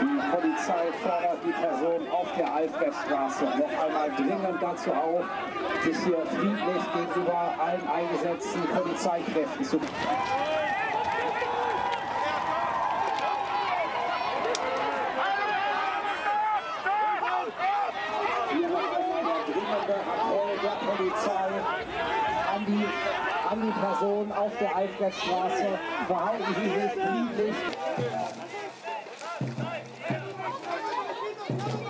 Die Polizei fordert die Person auf der Alfredstraße noch einmal dringend dazu auf, sich hier friedlich gegenüber allen eingesetzten Polizeikräften zu an die, an die Person auf der Alfredstraße. Verhalten Sie sich friedlich. Thank you.